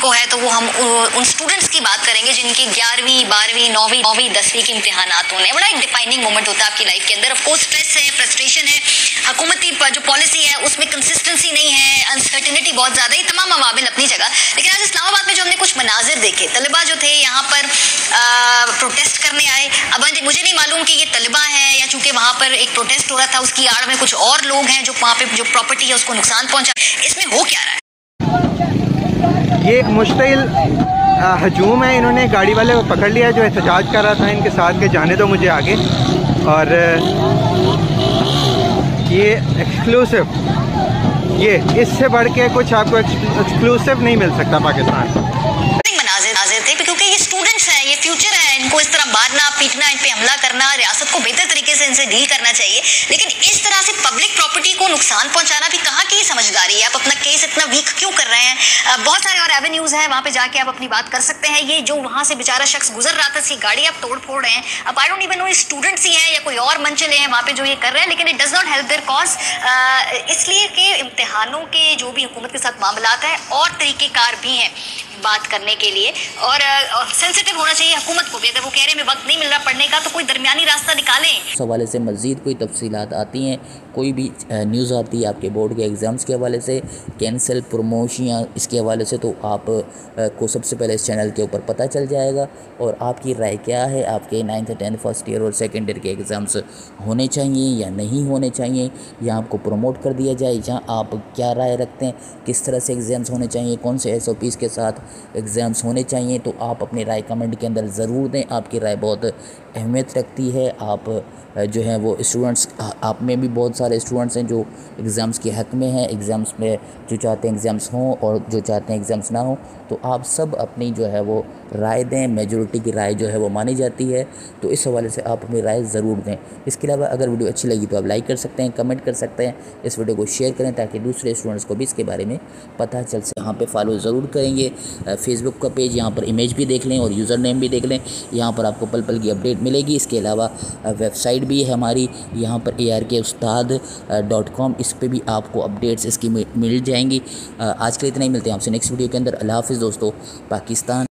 को है तो वो हम उन स्टूडेंट्स की बात करेंगे जिनके ग्यारहवीं, बारहवीं, नौवीं नौवीं, दसवीं के इम्तहान होने बड़ा एक डिफाइनिंग मोमेंट होता है आपकी लाइफ के अंदर। ऑफकोर्स स्ट्रेस है फ्रस्ट्रेशन है, हुकूमती जो पॉलिसी है, उसमें कंसिस्टेंसी नहीं है अनसर्टिनिटी बहुत ज़्यादा ही तमाम अवामिल अपनी जगह। लेकिन आज इस्लामाबाद में जो हमने कुछ मनाजिर देखे, तलबा जो थे, यहाँ पर प्रोटेस्ट करने आए। अब मुझे नहीं मालूम कि ये तलबा है या चूँकि वहाँ पर एक प्रोटेस्ट हो रहा था, उसकी आड़ में कुछ और लोग हैं जो वहाँ पे जो प्रॉपर्टी है, उसको नुकसान पहुँचा। इसमें हो क्या रहा है? ये एक मुश्तिल हजूम है, इन्होंने गाड़ी वाले को पकड़ लिया जो एहतजाज कर रहा था इनके साथ के, जाने दो मुझे आगे। और, ये एक्सक्लूसिव ये, इससे बढ़ के कुछ आपको एक्सक्लूसिव नहीं मिल सकता पाकिस्तान। फ्यूचर है इनको इस तरह मारना पीटना इन पे हमला करना, रियासत को बेहतर तरीके से इनसे डील करना चाहिए। लेकिन इस तरह से पब्लिक प्रॉपर्टी को नुकसान पहुंचाना भी कहाँ समझदारी है। आप अपना केस इतना वीक क्यों कर रहे हैं? बहुत सारे और एवेन्यूज हैं, वहाँ पे जाके आप अपनी बात कर सकते हैं। ये जो वहाँ से बेचारा शख्स गुजर रहा था गाड़ी आप तोड़ फोड़ रहे हैं। अब I don't even know students ही हैं या कोई और मंचले हैं वहाँ पे जो ये कर रहे हैं, लेकिन it does not help there cause इसलिए कि इम्तिहानों के जो भी हुकूमत के साथ मामला है, और तरीक़ेकार भी हैं बात करने के लिए। और सेंसिटिव होना चाहिए हुकूमत को भी। अगर वो कह रहे हैं वक्त नहीं मिल रहा पढ़ने का तो कोई दरमियानी हवाले से मज़ीद कोई तफसीत आती हैं, कोई भी न्यूज़ आती है आपके बोर्ड के एग्ज़ाम्स के हवाले से, कैंसिल, प्रमोशन या इसके हवाले से तो आप को सबसे पहले इस चैनल के ऊपर पता चल जाएगा और आपकी राय क्या है, आपके नाइन्थ, टेंथ, फ़र्स्ट ईयर और सेकेंड ईयर के एग्ज़ाम्स होने चाहिए या नहीं होने चाहिए, या आपको प्रमोट कर दिया जाए जहाँ आप क्या राय रखते हैं, किस तरह से एग्ज़ाम्स होने चाहिए, कौन से एस के साथ एग्ज़ाम्स होने चाहिए तो आप अपनी राय कमेंट के अंदर ज़रूर दें, आपकी राय बहुत अहमियत रखती है, आप जो है वो स्टूडेंट्स आप में भी बहुत सारे स्टूडेंट्स हैं जो एग्ज़ाम्स के हक़ में हैं एग्ज़ाम्स में जो चाहते हैं एग्ज़ाम्स हों और जो चाहते हैं एग्ज़ाम्स ना हों तो आप सब अपनी जो है वो राय दें मेजोरिटी की राय जो है वो मानी जाती है तो इस हवाले से आप अपनी राय ज़रूर दें। इसके अलावा अगर वीडियो अच्छी लगी तो आप लाइक कर सकते हैं कमेंट कर सकते हैं, इस वीडियो को शेयर करें ताकि दूसरे स्टूडेंट्स को भी इसके बारे में पता चल सके। यहाँ पर फॉलो ज़रूर करेंगे फेसबुक का पेज यहाँ पर इमेज भी देख लें और यूज़र नेम भी देख लें, यहाँ पर आपको पल पल की अपडेट मिलेगी। इसके अलावा वेबसाइट भी है हमारी, यहाँ पर ए आर के उस्ताद डॉट कॉम इस पर भी आपको अपडेट्स इसकी मिल जाएँगी। आज के लिए इतना ही, मिलते हैं आपसे नेक्स्ट वीडियो के अंदर। अल्लाह हाफ़ दोस्तों, पाकिस्तान।